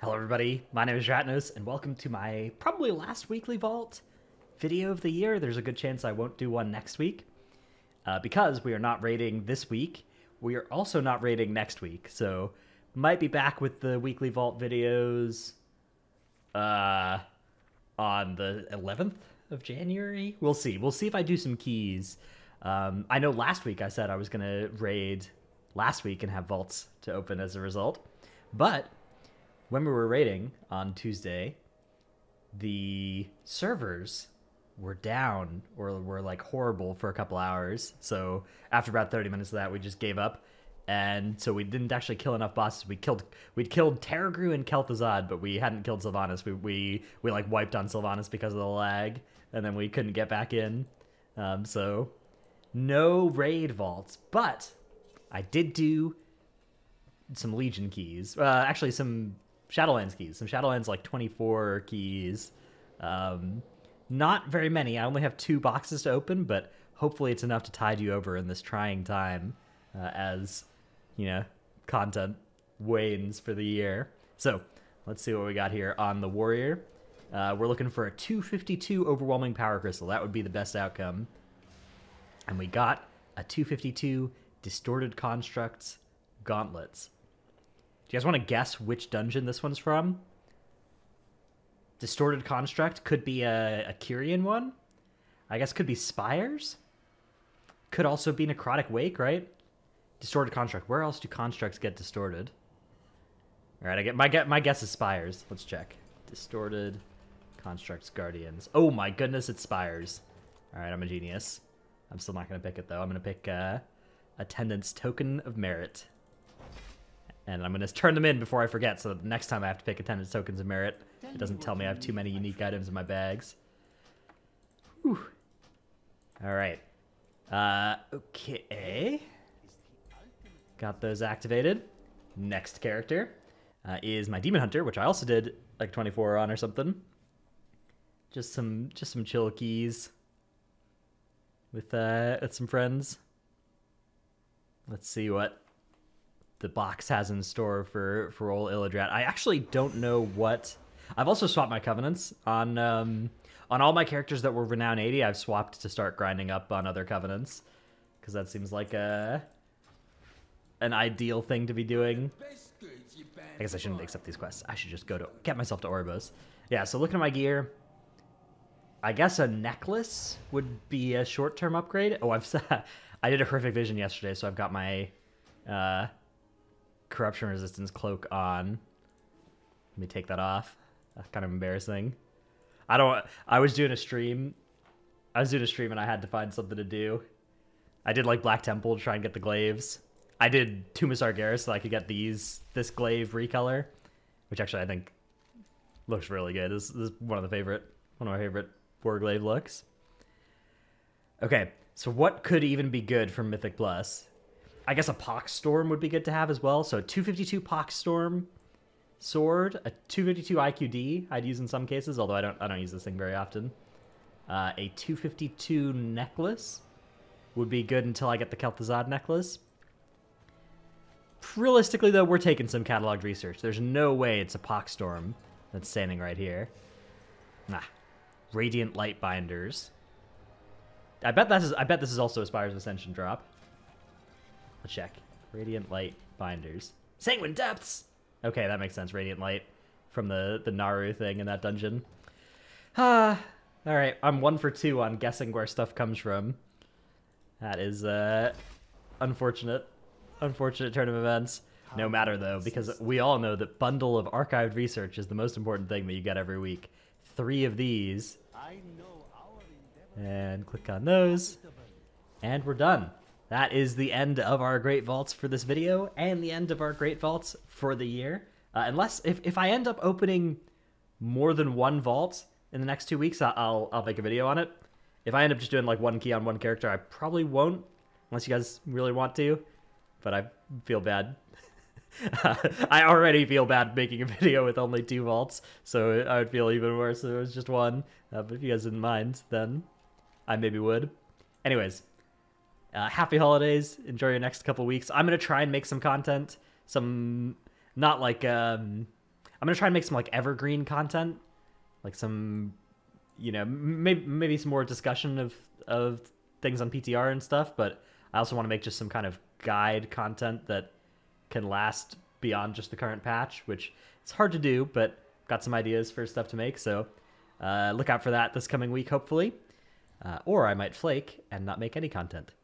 Hello, everybody. My name is Dratnos, and welcome to my probably last weekly vault video of the year. There's a good chance I won't do one next week uh, because we are not raiding this week. We are also not raiding next week, so might be back with the weekly vault videos uh, on the 11th of January. We'll see. We'll see if I do some keys. Um, I know last week I said I was gonna raid last week and have vaults to open as a result, but when we were raiding on Tuesday, the servers were down or were like horrible for a couple hours. So after about 30 minutes of that, we just gave up. And so we didn't actually kill enough bosses. We killed we'd killed Tarragrue and Kel'Thuzad, but we hadn't killed Sylvanas. We we we like wiped on Sylvanas because of the lag, and then we couldn't get back in. Um, so no raid vaults, but I did do some Legion keys. Uh, actually, some Shadowlands keys. Some Shadowlands like 24 keys. Um, not very many. I only have two boxes to open, but hopefully it's enough to tide you over in this trying time uh, as, you know, content wanes for the year. So let's see what we got here on the Warrior. Uh, we're looking for a 252 Overwhelming Power Crystal. That would be the best outcome. And we got a 252 Distorted Constructs Gauntlets. Do you guys want to guess which dungeon this one's from? Distorted Construct could be a, a Kyrian one. I guess could be Spires. Could also be Necrotic Wake, right? Distorted Construct. Where else do constructs get distorted? All right, I get my get my guess is Spires. Let's check. Distorted Constructs Guardians. Oh my goodness, it's Spires. All right, I'm a genius. I'm still not gonna pick it though. I'm gonna pick uh, Attendance Token of Merit and I'm going to turn them in before I forget so the next time I have to pick attendance tokens of merit, it doesn't tell me I have too many unique items in my bags. Whew. All right. Uh, okay. Got those activated. Next character uh, is my Demon Hunter, which I also did like 24 on or something. Just some, just some chill keys with uh, with some friends. Let's see what the box has in store for for old Illidrat. I actually don't know what. I've also swapped my covenants on um, on all my characters that were renown 80. I've swapped to start grinding up on other covenants because that seems like a an ideal thing to be doing. I guess I shouldn't accept these quests. I should just go to get myself to Oribos. Yeah. So looking at my gear. I guess a necklace would be a short-term upgrade. Oh, I've I did a horrific vision yesterday, so I've got my uh, corruption resistance cloak on. Let me take that off. That's kind of embarrassing. I don't. I was doing a stream. I was doing a stream and I had to find something to do. I did like Black Temple to try and get the glaives. I did Tomb of Sargeras so I could get these this glaive recolor, which actually I think looks really good. This, this is one of the favorite one of my favorite four glaive looks. Okay, so what could even be good for Mythic Plus? I guess a Poxstorm would be good to have as well. So a 252 Poxstorm sword, a 252 IQD I'd use in some cases, although I don't I don't use this thing very often. Uh, a 252 necklace would be good until I get the Kel'Thuzad necklace. Realistically, though, we're taking some cataloged research. There's no way it's a Poxstorm that's standing right here. Nah. Radiant Light Binders. I bet this is I bet this is also a Spire's Ascension drop. Check. Radiant Light Binders. Sanguine Depths! Okay, that makes sense. Radiant Light from the, the Naaru thing in that dungeon. Ah, alright. I'm one for two on guessing where stuff comes from. That is, uh, unfortunate. Unfortunate turn of events. No matter, though, because we all know that bundle of archived research is the most important thing that you get every week. Three of these. And click on those. And we're done that is the end of our Great Vaults for this video and the end of our Great Vaults for the year. Uh, unless, if, if I end up opening more than one vault in the next two weeks, I'll, I'll make a video on it. If I end up just doing like one key on one character, I probably won't, unless you guys really want to, but I feel bad. I already feel bad making a video with only two vaults, so I would feel even worse if it was just one. Uh, but if you guys didn't mind, then I maybe would. Anyways, uh, happy holidays. Enjoy your next couple weeks. I'm gonna try and make some content. Some not like um, I'm gonna try and make some like evergreen content, like some, you know, maybe maybe some more discussion of of things on PTR and stuff. But I also want to make just some kind of guide content that can last beyond just the current patch, which it's hard to do, but got some ideas for stuff to make. So uh, look out for that this coming week, hopefully. Uh, or I might flake and not make any content.